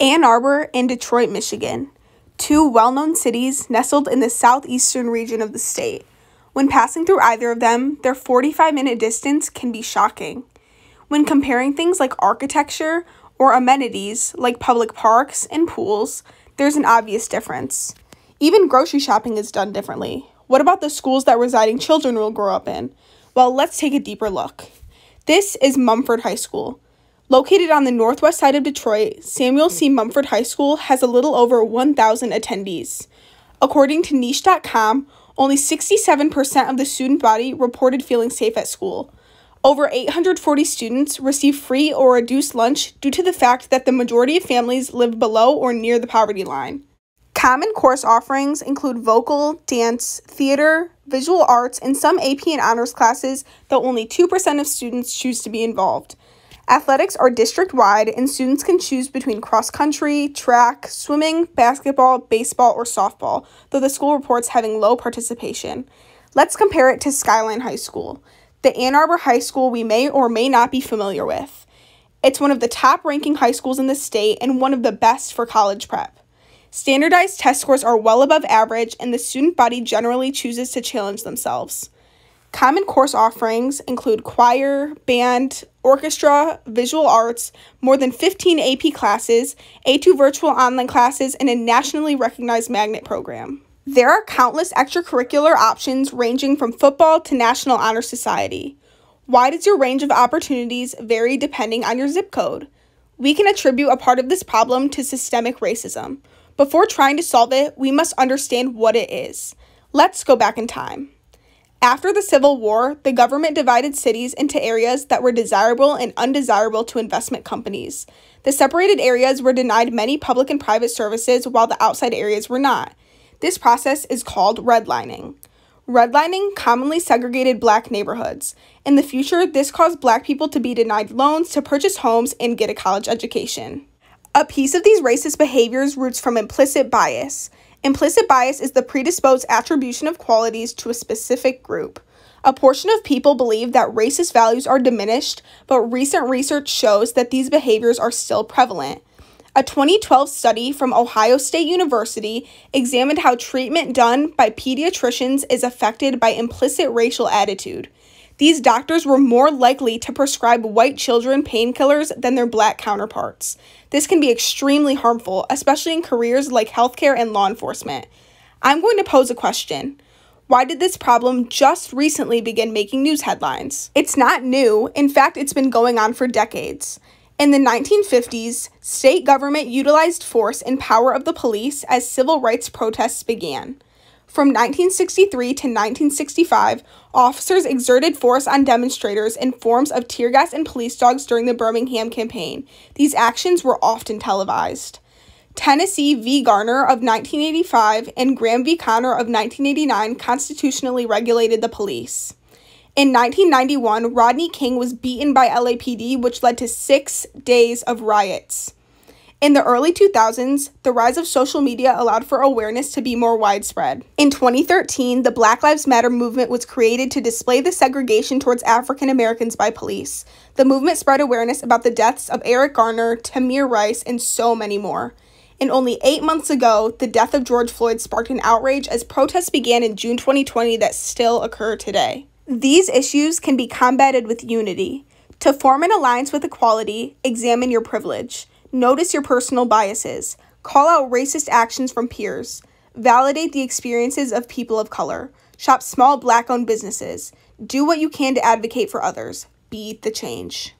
Ann Arbor and Detroit, Michigan, two well known cities nestled in the southeastern region of the state. When passing through either of them, their 45 minute distance can be shocking. When comparing things like architecture or amenities like public parks and pools, there's an obvious difference. Even grocery shopping is done differently. What about the schools that residing children will grow up in? Well, let's take a deeper look. This is Mumford High School. Located on the northwest side of Detroit, Samuel C. Mumford High School has a little over 1,000 attendees. According to niche.com, only 67% of the student body reported feeling safe at school. Over 840 students receive free or reduced lunch due to the fact that the majority of families live below or near the poverty line. Common course offerings include vocal, dance, theater, visual arts, and some AP and honors classes, though only 2% of students choose to be involved. Athletics are district wide, and students can choose between cross country, track, swimming, basketball, baseball, or softball, though the school reports having low participation. Let's compare it to Skyline High School, the Ann Arbor high school we may or may not be familiar with. It's one of the top ranking high schools in the state and one of the best for college prep. Standardized test scores are well above average, and the student body generally chooses to challenge themselves. Common course offerings include choir, band, orchestra, visual arts, more than 15 AP classes, A2 virtual online classes, and a nationally recognized magnet program. There are countless extracurricular options ranging from football to National Honor Society. Why does your range of opportunities vary depending on your zip code? We can attribute a part of this problem to systemic racism. Before trying to solve it, we must understand what it is. Let's go back in time. After the Civil War, the government divided cities into areas that were desirable and undesirable to investment companies. The separated areas were denied many public and private services while the outside areas were not. This process is called redlining. Redlining commonly segregated black neighborhoods. In the future, this caused black people to be denied loans to purchase homes and get a college education. A piece of these racist behaviors roots from implicit bias. Implicit bias is the predisposed attribution of qualities to a specific group. A portion of people believe that racist values are diminished, but recent research shows that these behaviors are still prevalent. A 2012 study from Ohio State University examined how treatment done by pediatricians is affected by implicit racial attitude. These doctors were more likely to prescribe white children painkillers than their black counterparts. This can be extremely harmful, especially in careers like healthcare and law enforcement. I'm going to pose a question. Why did this problem just recently begin making news headlines? It's not new. In fact, it's been going on for decades. In the 1950s, state government utilized force and power of the police as civil rights protests began. From 1963 to 1965, officers exerted force on demonstrators in forms of tear gas and police dogs during the Birmingham campaign. These actions were often televised. Tennessee v. Garner of 1985 and Graham v. Connor of 1989 constitutionally regulated the police. In 1991, Rodney King was beaten by LAPD, which led to six days of riots. In the early 2000s, the rise of social media allowed for awareness to be more widespread. In 2013, the Black Lives Matter movement was created to display the segregation towards African Americans by police. The movement spread awareness about the deaths of Eric Garner, Tamir Rice, and so many more. And only eight months ago, the death of George Floyd sparked an outrage as protests began in June 2020 that still occur today. These issues can be combated with unity. To form an alliance with equality, examine your privilege. Notice your personal biases. Call out racist actions from peers. Validate the experiences of people of color. Shop small black owned businesses. Do what you can to advocate for others. Be the change.